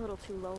A little too low.